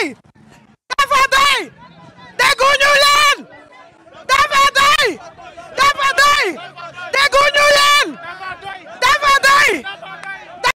doy dafa doy dégguñu leen dafa doy dafa doy